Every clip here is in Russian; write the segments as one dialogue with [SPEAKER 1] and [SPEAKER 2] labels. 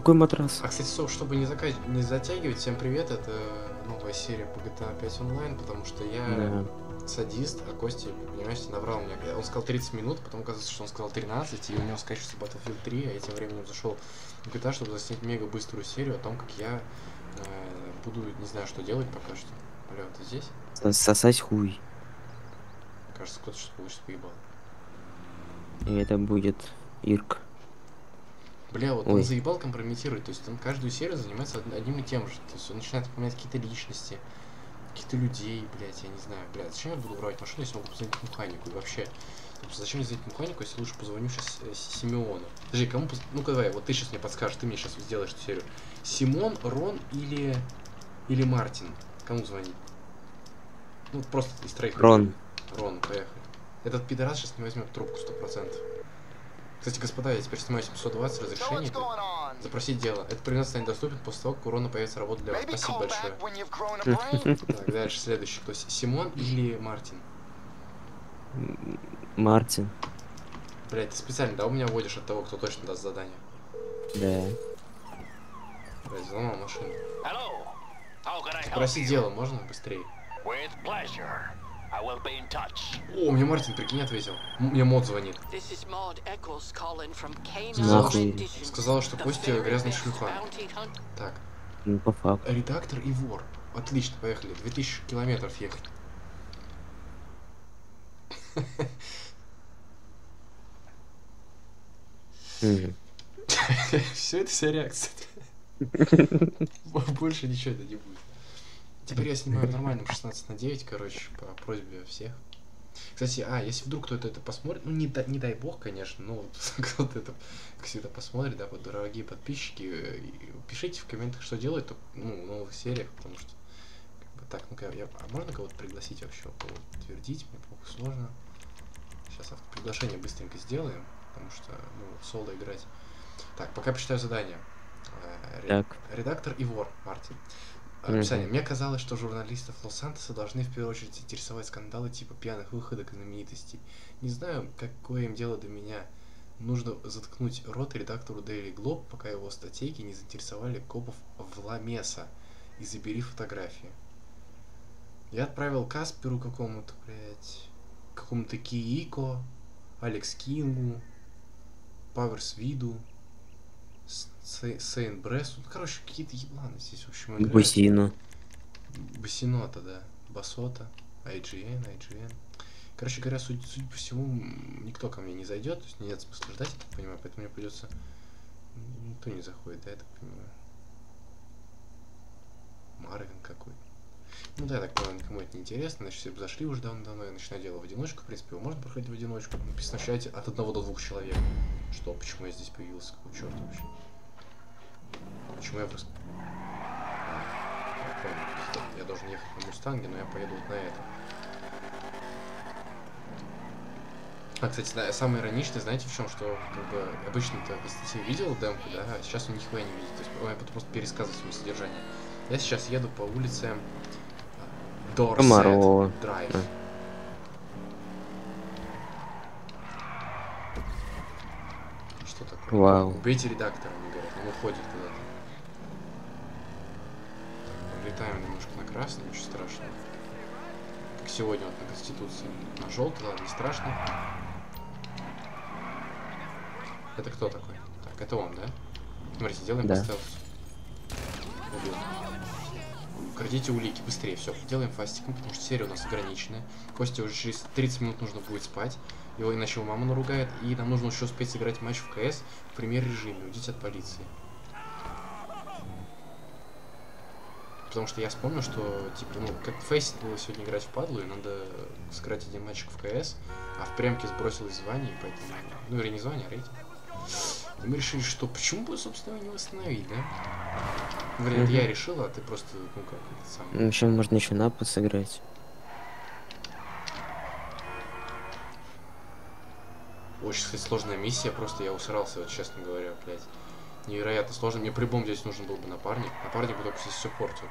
[SPEAKER 1] Какой матрас?
[SPEAKER 2] А, кстати, Сов, чтобы не, зака... не затягивать, всем привет, это новая серия по GTA 5 онлайн, потому что я
[SPEAKER 1] Да.
[SPEAKER 2] садист, а Костя, понимаете, набрал мне. Он сказал 30 минут, потом оказывается, что он сказал 13, и у него скачивается Battlefield 3, а я тем временем зашел в GTA, чтобы заснять мега быструю серию о том, как я э, буду, не знаю, что делать пока что. Бля, ты здесь?
[SPEAKER 1] Сос- Сосать хуй.
[SPEAKER 2] Кажется, кто-то что-то получится поебал.
[SPEAKER 1] И это будет Ирк.
[SPEAKER 2] Бля, вот он
[SPEAKER 1] Ой.
[SPEAKER 2] заебал компрометировать, то есть он каждую серию занимается од- одним и тем же. То есть он начинает упоминать какие-то личности, каких-то людей, блядь, я не знаю, блядь, зачем я буду воровать машину, если могу позвонить механику и вообще. Зачем мне звонить механику, если лучше позвоню сейчас Симеону? Подожди, кому поз... Ну-ка давай, вот ты сейчас мне подскажешь, ты мне сейчас сделаешь эту серию. Симон, Рон или... или Мартин? Кому звонить? Ну, просто из троих.
[SPEAKER 1] Рон.
[SPEAKER 2] Рон, поехали. Этот пидорас сейчас не возьмет трубку 100%. Кстати, господа, я теперь снимаю 720
[SPEAKER 3] So what's
[SPEAKER 2] разрешений. Запросить дело. Этот предмет станет доступен после того, как у Рона появится работа для вас. Спасибо большое. Так, дальше следующий. То есть Симон или Мартин?
[SPEAKER 1] Мартин.
[SPEAKER 2] Блять, ты специально, да, у меня вводишь от того, кто точно даст задание.
[SPEAKER 1] Да.
[SPEAKER 2] Блять, взломал машину. Спроси дело, можно быстрее?
[SPEAKER 4] With pleasure. I will be in touch.
[SPEAKER 2] О, мне Мартин, прикинь, ответил. Мне мод звонит.
[SPEAKER 1] Нахуй.
[SPEAKER 2] Сказала, что
[SPEAKER 5] The
[SPEAKER 2] Костя грязный шлюха. Так,
[SPEAKER 1] Ну, по факту.
[SPEAKER 2] редактор и вор. Отлично, поехали. 2000 километров ехать.
[SPEAKER 1] Мгм.
[SPEAKER 2] Все это вся реакция. Больше ничего это не будет. Теперь я снимаю в нормальном 16 на 9, короче, по просьбе всех. Кстати, а, если вдруг кто-то это посмотрит, ну не, да- не дай бог, конечно, но вот кто-то это как всегда посмотрит, да, вот дорогие подписчики, пишите в комментах, что делать ну, в новых сериях, потому что как бы, так, ну-ка, я, а можно кого-то пригласить вообще, подтвердить, мне похуй сложно. Сейчас приглашение быстренько сделаем, потому что, ну, в соло играть. Так, пока почитаю задание. Э,
[SPEAKER 1] Так.
[SPEAKER 2] Редактор и вор, Мартин. Описание. Мне казалось, что журналистов Лос-Антоса должны в первую очередь интересовать скандалы типа пьяных выходок знаменитостей. Не знаю, какое им дело до меня. Нужно заткнуть рот редактору Daily Globe, пока его статейки не заинтересовали копов в Ламеса. И забери фотографии. Я отправил Касперу какому-то, блядь, какому-то Киико, Алекс Кингу, Паверс Виду, Сейн Бресу. Ну, короче, какие-то ебланы здесь, в общем, играют.
[SPEAKER 1] Бусину.
[SPEAKER 2] Басинота, да. Басота, IGN, IGN. Короче говоря, судя, судя по всему, никто ко мне не зайдет, то есть нет смысла ждать, я так понимаю, поэтому мне придется... Никто не заходит, да, я так понимаю. Марвин какой. Ну да, я так понимаю, никому это не интересно, значит, все бы зашли уже давно-давно, я начинаю дело в одиночку, в принципе, его можно проходить в одиночку, написано в чате от одного до двух человек. Что, почему я здесь появился, какой черт вообще? Почему я просто... Я должен ехать на Мустанге, но я поеду вот на этом. А, кстати, да, самое ироничное, знаете, в чем, что как бы обычно-то ты видел демку, да, а сейчас он нихуя не видит. То есть я буду просто пересказывать свое содержание. Я сейчас еду по улице Дорсет
[SPEAKER 1] Комарова.
[SPEAKER 2] Драйв.
[SPEAKER 1] Да.
[SPEAKER 2] Что такое?
[SPEAKER 1] Вау.
[SPEAKER 2] Убейте редактора, они говорят, он уходит куда-то. Летаем немножко на красный, ничего страшного. Как сегодня вот на Конституции. На желтый, ладно, не страшно. Это кто такой? Так, это он, да? Смотрите, делаем
[SPEAKER 1] Да.
[SPEAKER 2] по стелсу. Убил. Крадите улики быстрее, все, делаем фастиком, потому что серия у нас ограниченная. Костя уже через 30 минут нужно будет спать, его иначе его мама наругает, и нам нужно еще успеть сыграть матч в КС в премьер-режиме, уйдите от полиции. Потому что я вспомнил, что, типа, ну, как фейсит было сегодня играть в падлу, и надо сыграть один матчик в КС, а в премке сбросилось звание, и поэтому, ну, или не звание, а рейтинг. И мы решили, что почему бы, собственно, его не восстановить, да? Это я решил, а ты просто, ну, как, это сам...
[SPEAKER 1] Ну, Еще можно еще напад сыграть.
[SPEAKER 2] Очень, кстати, сложная миссия, просто я усрался, вот честно говоря, блядь. Невероятно сложно. Мне по-любому здесь нужен был бы напарник. Напарник бы только здесь все портил.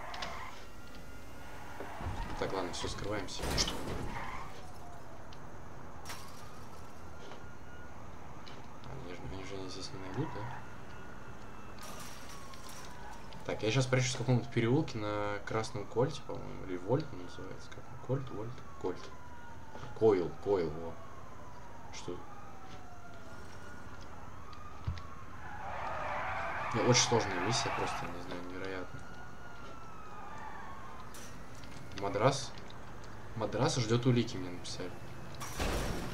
[SPEAKER 2] Так, ладно, все, скрываемся. Что? А, Они же, они же здесь не найдут, да? Так, я сейчас прячусь в каком-то переулке на Красном Кольте, по-моему, или Вольт называется. Как? Кольт, Вольт, Кольт. Койл, Койл, во. Что? Не, очень сложная миссия, просто, не знаю, невероятно. Мадрас? Мадрас ждет улики, мне написали.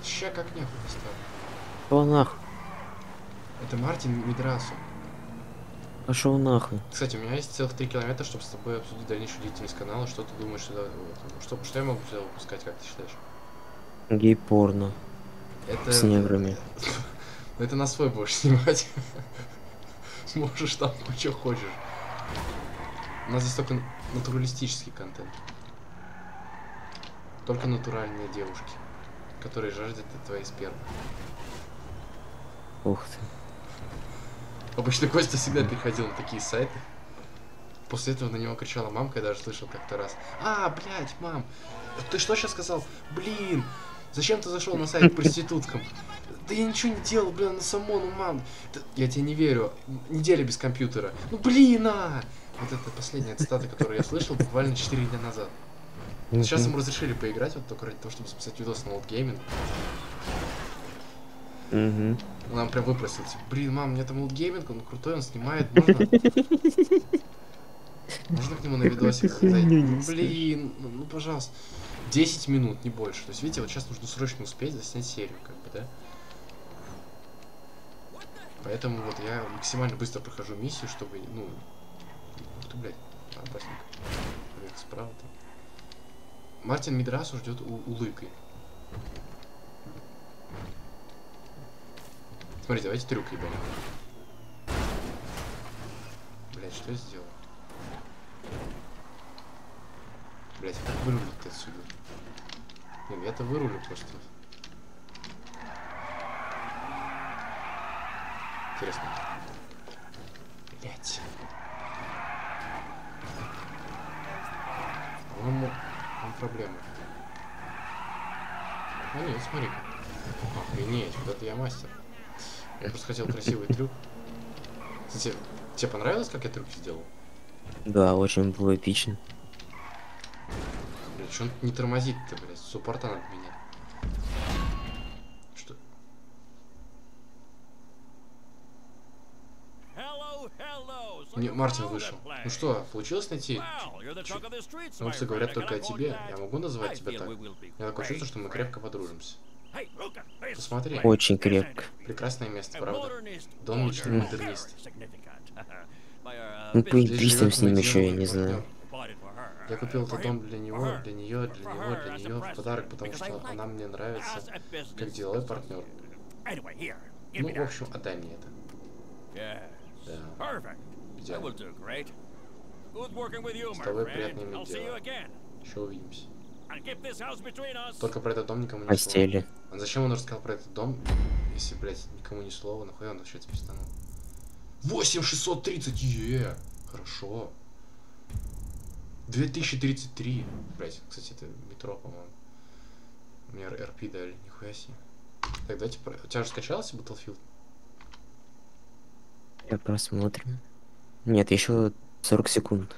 [SPEAKER 2] Ща как нехуй поставлю.
[SPEAKER 1] Пошел нахуй.
[SPEAKER 2] Это Мартин Мидрасу.
[SPEAKER 1] Пошел нахуй.
[SPEAKER 2] Кстати, у меня есть целых три километра, чтобы с тобой обсудить дальнейшую деятельность канала. Что ты думаешь вот, Что, что я могу сюда выпускать, как ты считаешь?
[SPEAKER 1] Гей-порно.
[SPEAKER 2] Это...
[SPEAKER 1] С неграми.
[SPEAKER 2] Ну, Это на свой будешь снимать. Сможешь там что хочешь. У нас здесь только натуралистический контент. Только натуральные девушки, которые жаждут от твоей спермы.
[SPEAKER 1] Ух ты.
[SPEAKER 2] Обычно Костя всегда переходил на такие сайты. После этого на него кричала мамка, я даже слышал как-то раз. А, блядь, мам, ты что сейчас сказал? Блин, зачем ты зашел на сайт проституткам? Да я ничего не делал, блин, на само, ну мам. Да я тебе не верю. Неделя без компьютера. Ну блин, а! Вот это последняя цитата, которую я слышал буквально 4 дня назад. Сейчас ему разрешили поиграть, вот только ради того, чтобы записать видос на Old Gaming.
[SPEAKER 1] Угу.
[SPEAKER 2] Он нам прям выпросил, типа, блин, мам, мне там Old Gaming, он крутой, он снимает, можно? Можно к нему на видосик зайти? Ну, Блин, ну, ну, пожалуйста. 10 минут, не больше. То есть, видите, вот сейчас нужно срочно успеть заснять серию, как бы, да? Поэтому вот я максимально быстро прохожу миссию, чтобы, ну... Ты, блядь, опасненько. Блин, справа там. Мартин Мидрасу ждет у улыкой. Смотрите, давайте трюк ебанем. Блять, что я сделал? Блять, как вырулить отсюда? Блин, я-то вырулю просто. Интересно. Блять. По-моему, там проблема. А нет, смотри. Охренеть, вот это я мастер. Я просто хотел красивый трюк. Кстати, тебе понравилось, как я трюк сделал?
[SPEAKER 1] Да, очень было эпично.
[SPEAKER 2] Блядь, что он не тормозит-то, блядь, суппорта надо менять. Что? Не, Мартин вышел. Ну что, получилось найти? Ну, все говорят только о тебе. Я могу называть тебя так? Я такое чувство, что мы крепко подружимся. Посмотри.
[SPEAKER 1] Очень крепко.
[SPEAKER 2] Прекрасное место, правда? Дом мечты модернист.
[SPEAKER 1] Ну,
[SPEAKER 2] живет
[SPEAKER 1] с ним еще, я не знаю.
[SPEAKER 2] Я купил этот дом для него, для нее, для него, для нее в подарок, потому что она мне нравится как деловой партнер. Ну, в общем, отдай мне это.
[SPEAKER 6] Perfect.
[SPEAKER 2] Идеально.
[SPEAKER 6] will do great. Good working with you,
[SPEAKER 2] С
[SPEAKER 6] my
[SPEAKER 2] тобой
[SPEAKER 6] friend.
[SPEAKER 2] приятно иметь
[SPEAKER 6] I'll see you
[SPEAKER 2] дело.
[SPEAKER 6] again.
[SPEAKER 2] Еще увидимся.
[SPEAKER 6] And keep this house between us.
[SPEAKER 2] Только про этот дом никому ни слова.
[SPEAKER 1] Постели.
[SPEAKER 2] А зачем он рассказал про этот дом, если, блядь, никому ни слова, нахуй он вообще это пистанул? 8630, е Хорошо. 2033. Блять, кстати, это метро, по-моему. Мне РП дали, нихуя себе. Так, давайте... Про... У тебя же скачался Battlefield?
[SPEAKER 1] Я посмотрим. Нет, еще 40 секунд.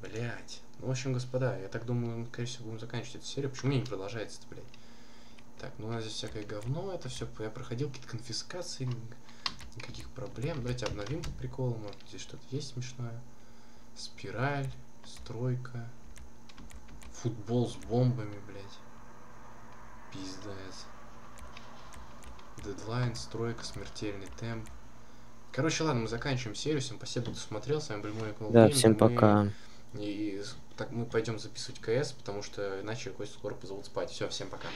[SPEAKER 2] Блять. Ну, в общем, господа, я так думаю, мы, скорее всего, будем заканчивать эту серию. Почему не продолжается-то, блядь? Так, ну у нас здесь всякое говно, это все. Я проходил какие-то конфискации, никаких проблем. Давайте обновим по приколу, может здесь что-то есть смешное. Спираль, стройка, футбол с бомбами, блядь. Пиздец. Дедлайн, стройка, смертельный темп. Короче, ладно, мы заканчиваем серию. Всем спасибо, кто смотрел. С вами был мой
[SPEAKER 1] Да, всем пока.
[SPEAKER 2] И, так мы пойдем записывать КС, потому что иначе Костю скоро позовут спать. Все, всем пока.